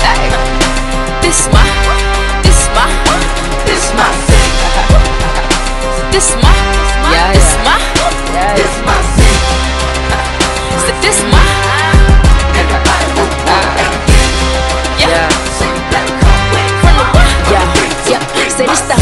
thing. This my, this my, this my thing. This my, yeah, this my, yeah, this my thing. yeah. this my. Say this stuff.